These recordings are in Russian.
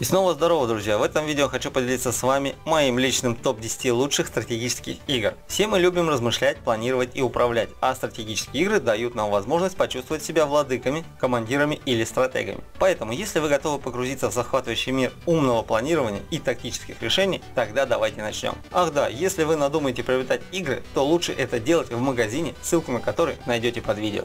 И снова здорово, друзья! В этом видео хочу поделиться с вами моим личным топ-10 лучших стратегических игр. Все мы любим размышлять, планировать и управлять, а стратегические игры дают нам возможность почувствовать себя владыками, командирами или стратегами. Поэтому, если вы готовы погрузиться в захватывающий мир умного планирования и тактических решений, тогда давайте начнем. Ах да, если вы надумаете приобретать игры, то лучше это делать в магазине, ссылку на который найдете под видео.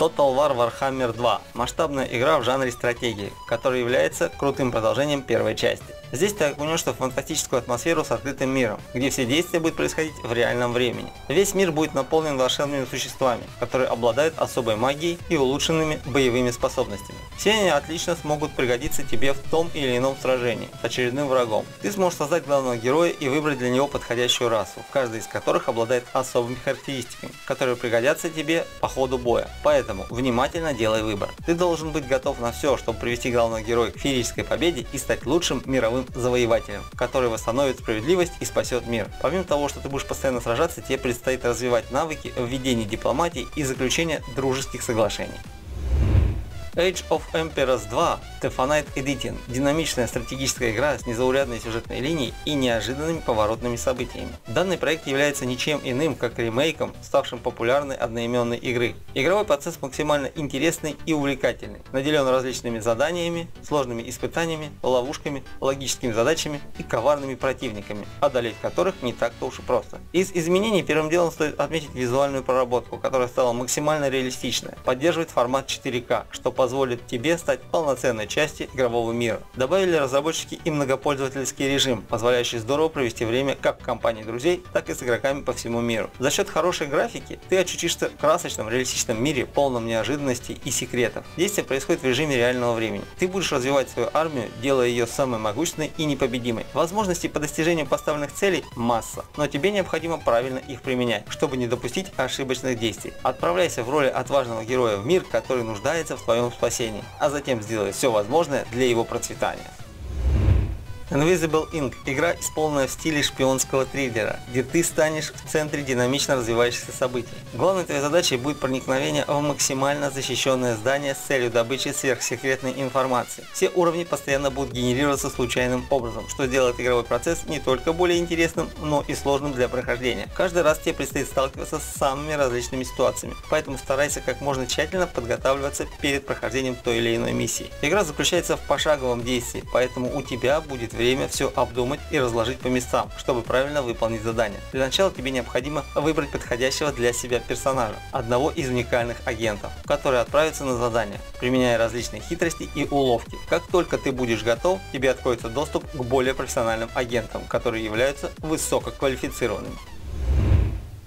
Total War Warhammer 2 – масштабная игра в жанре стратегии, которая является крутым продолжением первой части. Здесь ты окунешься в фантастическую атмосферу с открытым миром, где все действия будут происходить в реальном времени. Весь мир будет наполнен волшебными существами, которые обладают особой магией и улучшенными боевыми способностями. Все они отлично смогут пригодиться тебе в том или ином сражении с очередным врагом. Ты сможешь создать главного героя и выбрать для него подходящую расу, каждая из которых обладает особыми характеристиками, которые пригодятся тебе по ходу боя. Поэтому внимательно делай выбор. Ты должен быть готов на все, чтобы привести главного героя к феерической победе и стать лучшим мировым новым завоевателем, который восстановит справедливость и спасет мир. Помимо того, что ты будешь постоянно сражаться, тебе предстоит развивать навыки в дипломатии и заключения дружеских соглашений. Age of Empires 2 Tefonite Edition – динамичная стратегическая игра с незаурядной сюжетной линией и неожиданными поворотными событиями. Данный проект является ничем иным, как ремейком, ставшим популярной одноименной игры. Игровой процесс максимально интересный и увлекательный, наделен различными заданиями, сложными испытаниями, ловушками, логическими задачами и коварными противниками, одолеть которых не так-то уж и просто. Из изменений первым делом стоит отметить визуальную проработку, которая стала максимально реалистичной, поддерживает формат 4К, что позволит тебе стать полноценной частью игрового мира. Добавили разработчики и многопользовательский режим, позволяющий здорово провести время как в компании друзей, так и с игроками по всему миру. За счет хорошей графики ты очутишься в красочном, реалистичном мире, полном неожиданностей и секретов. Действие происходит в режиме реального времени. Ты будешь развивать свою армию, делая ее самой могущественной и непобедимой. Возможностей по достижению поставленных целей масса, но тебе необходимо правильно их применять, чтобы не допустить ошибочных действий. Отправляйся в роли отважного героя в мир, который нуждается в твоем спасении, а затем сделай все возможное для его процветания. Invisible Ink – игра, исполненная в стиле шпионского триллера, где ты станешь в центре динамично развивающихся событий. Главной твоей задачей будет проникновение в максимально защищенное здание с целью добычи сверхсекретной информации. Все уровни постоянно будут генерироваться случайным образом, что сделает игровой процесс не только более интересным, но и сложным для прохождения. Каждый раз тебе предстоит сталкиваться с самыми различными ситуациями, поэтому старайся как можно тщательно подготавливаться перед прохождением той или иной миссии. Игра заключается в пошаговом действии, поэтому у тебя будет время все обдумать и разложить по местам, чтобы правильно выполнить задание. Для начала тебе необходимо выбрать подходящего для себя персонажа, одного из уникальных агентов, который отправится на задание, применяя различные хитрости и уловки. Как только ты будешь готов, тебе откроется доступ к более профессиональным агентам, которые являются высококвалифицированными.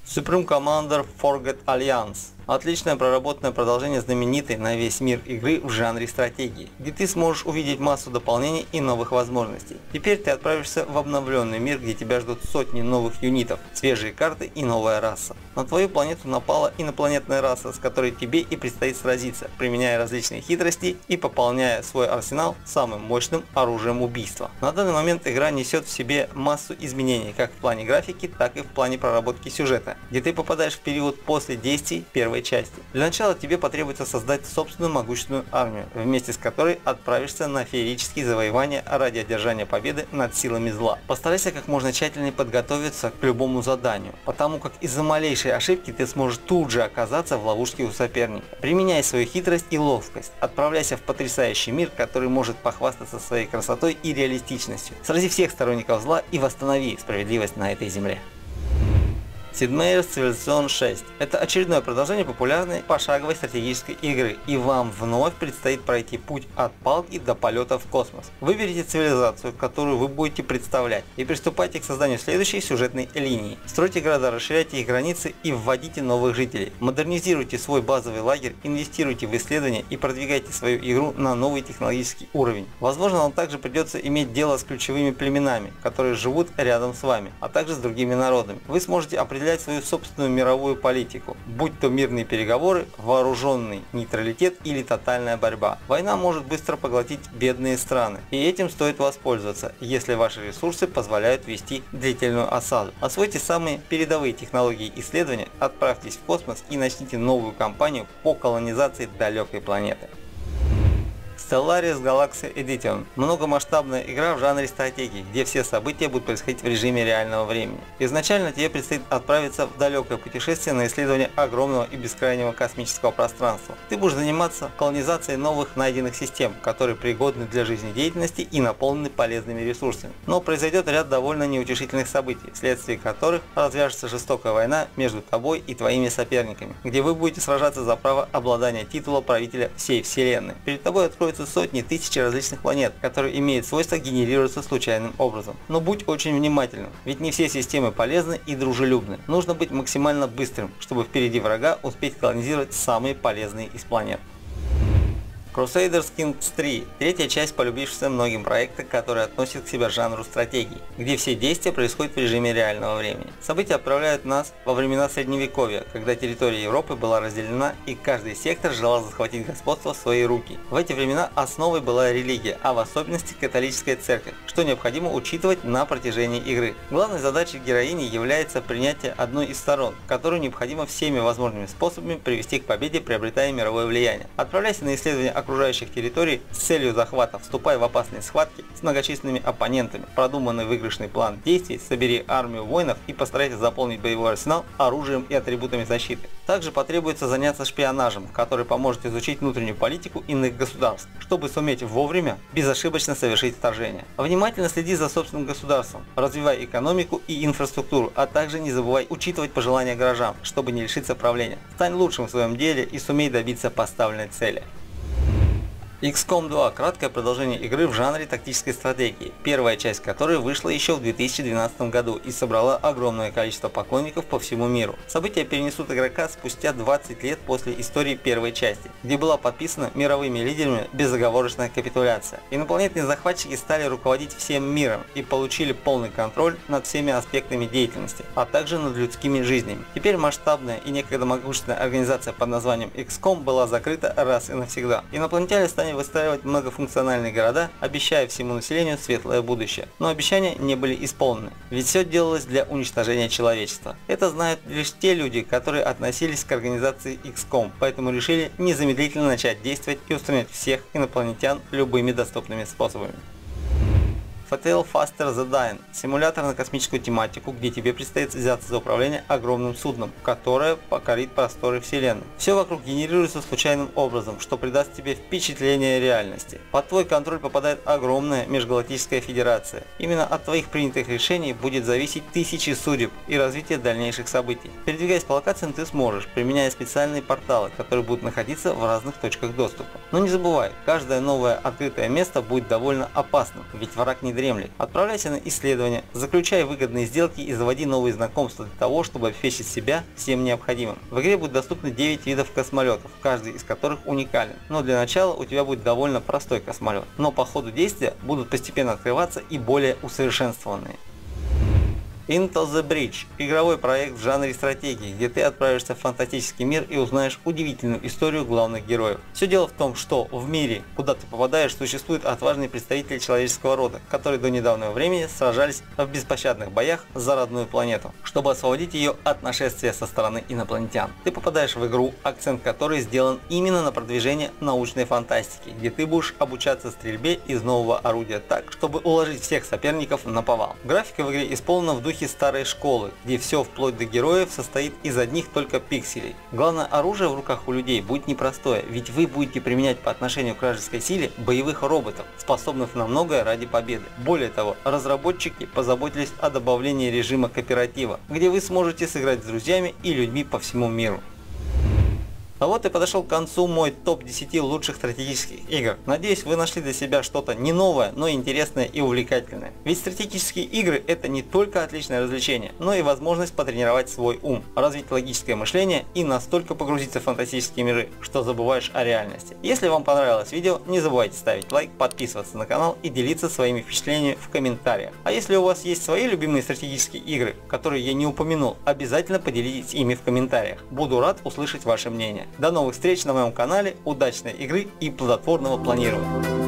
Supreme Commander Forget Alliance Отличное проработанное продолжение знаменитой на весь мир игры в жанре стратегии, где ты сможешь увидеть массу дополнений и новых возможностей. Теперь ты отправишься в обновленный мир, где тебя ждут сотни новых юнитов, свежие карты и новая раса. На твою планету напала инопланетная раса, с которой тебе и предстоит сразиться, применяя различные хитрости и пополняя свой арсенал самым мощным оружием убийства. На данный момент игра несет в себе массу изменений, как в плане графики, так и в плане проработки сюжета, где ты попадаешь в период после действий первой части. Для начала тебе потребуется создать собственную могущественную армию, вместе с которой отправишься на феерические завоевания ради одержания победы над силами зла. Постарайся как можно тщательнее подготовиться к любому заданию, потому как из-за малейшей ошибки ты сможешь тут же оказаться в ловушке у соперника. Применяй свою хитрость и ловкость, отправляйся в потрясающий мир, который может похвастаться своей красотой и реалистичностью. Срази всех сторонников зла и восстанови справедливость на этой земле. Sid Meier's Civilization 6. Это очередное продолжение популярной пошаговой стратегической игры, и вам вновь предстоит пройти путь от палки до полета в космос. Выберите цивилизацию, которую вы будете представлять, и приступайте к созданию следующей сюжетной линии. Стройте города, расширяйте их границы и вводите новых жителей. Модернизируйте свой базовый лагерь, инвестируйте в исследования и продвигайте свою игру на новый технологический уровень. Возможно, вам также придется иметь дело с ключевыми племенами, которые живут рядом с вами, а также с другими народами. Вы сможете определить определять свою собственную мировую политику, будь то мирные переговоры, вооруженный нейтралитет или тотальная борьба. Война может быстро поглотить бедные страны, и этим стоит воспользоваться, если ваши ресурсы позволяют вести длительную осаду. Освойте самые передовые технологии исследования, отправьтесь в космос и начните новую кампанию по колонизации далекой планеты. Stellaris Galaxy Edition – многомасштабная игра в жанре стратегии, где все события будут происходить в режиме реального времени. Изначально тебе предстоит отправиться в далекое путешествие на исследование огромного и бескрайнего космического пространства. Ты будешь заниматься колонизацией новых найденных систем, которые пригодны для жизнедеятельности и наполнены полезными ресурсами. Но произойдет ряд довольно неутешительных событий, вследствие которых развяжется жестокая война между тобой и твоими соперниками, где вы будете сражаться за право обладания титула правителя всей Вселенной. Перед тобой откроются сотни тысяч различных планет, которые имеют свойство генерироваться случайным образом. Но будь очень внимательным, ведь не все системы полезны и дружелюбны. Нужно быть максимально быстрым, чтобы впереди врага успеть колонизировать самые полезные из планет. Crusaders Kings 3 – третья часть полюбившаяся многим проекта, который относит к себе жанру стратегии, где все действия происходят в режиме реального времени. События отправляют нас во времена Средневековья, когда территория Европы была разделена и каждый сектор желал захватить господство в свои руки. В эти времена основой была религия, а в особенности католическая церковь, что необходимо учитывать на протяжении игры. Главной задачей героини является принятие одной из сторон, которую необходимо всеми возможными способами привести к победе, приобретая мировое влияние. Отправляйся на исследование окружающих территорий с целью захвата, вступая в опасные схватки с многочисленными оппонентами. Продуманный выигрышный план действий, собери армию воинов и постарайтесь заполнить боевой арсенал оружием и атрибутами защиты. Также потребуется заняться шпионажем, который поможет изучить внутреннюю политику иных государств, чтобы суметь вовремя безошибочно совершить вторжение. Внимательно следи за собственным государством, развивай экономику и инфраструктуру, а также не забывай учитывать пожелания горожан, чтобы не лишиться правления. Стань лучшим в своем деле и сумей добиться поставленной цели. XCOM 2 – краткое продолжение игры в жанре тактической стратегии, первая часть которой вышла еще в 2012 году и собрала огромное количество поклонников по всему миру. События перенесут игрока спустя 20 лет после истории первой части, где была подписана мировыми лидерами безоговорочная капитуляция. Инопланетные захватчики стали руководить всем миром и получили полный контроль над всеми аспектами деятельности, а также над людскими жизнями. Теперь масштабная и некогда могущественная организация под названием XCOM была закрыта раз и навсегда. Инопланетяне стали выстраивать многофункциональные города, обещая всему населению светлое будущее. Но обещания не были исполнены, ведь все делалось для уничтожения человечества. Это знают лишь те люди, которые относились к организации XCOM, поэтому решили незамедлительно начать действовать и устранять всех инопланетян любыми доступными способами. Fatal Faster the Dying – симулятор на космическую тематику, где тебе предстоит взяться за управление огромным судном, которое покорит просторы Вселенной. Все вокруг генерируется случайным образом, что придаст тебе впечатление реальности. Под твой контроль попадает огромная межгалактическая федерация. Именно от твоих принятых решений будет зависеть тысячи судеб и развитие дальнейших событий. Передвигаясь по локациям ты сможешь, применяя специальные порталы, которые будут находиться в разных точках доступа. Но не забывай, каждое новое открытое место будет довольно опасным, ведь враг не дремлет. Отправляйся на исследования, заключай выгодные сделки и заводи новые знакомства для того, чтобы обеспечить себя всем необходимым. В игре будет доступны 9 видов космолетов, каждый из которых уникален. Но для начала у тебя будет довольно простой космолет. Но по ходу действия будут постепенно открываться и более усовершенствованные. Into the Bridge – игровой проект в жанре стратегии, где ты отправишься в фантастический мир и узнаешь удивительную историю главных героев. Все дело в том, что в мире, куда ты попадаешь, существуют отважные представители человеческого рода, которые до недавнего времени сражались в беспощадных боях за родную планету, чтобы освободить ее от нашествия со стороны инопланетян. Ты попадаешь в игру, акцент которой сделан именно на продвижение научной фантастики, где ты будешь обучаться стрельбе из нового орудия так, чтобы уложить всех соперников на повал. Графика в игре исполнена в духе духе старой школы, где все вплоть до героев состоит из одних только пикселей. Главное оружие в руках у людей будет непростое, ведь вы будете применять по отношению к вражеской силе боевых роботов, способных на многое ради победы. Более того, разработчики позаботились о добавлении режима кооператива, где вы сможете сыграть с друзьями и людьми по всему миру. А вот и подошел к концу мой топ-10 лучших стратегических игр. Надеюсь, вы нашли для себя что-то не новое, но интересное и увлекательное. Ведь стратегические игры это не только отличное развлечение, но и возможность потренировать свой ум, развить логическое мышление и настолько погрузиться в фантастические миры, что забываешь о реальности. Если вам понравилось видео, не забывайте ставить лайк, подписываться на канал и делиться своими впечатлениями в комментариях. А если у вас есть свои любимые стратегические игры, которые я не упомянул, обязательно поделитесь ими в комментариях. Буду рад услышать ваше мнение. До новых встреч на моем канале, удачной игры и плодотворного планирования.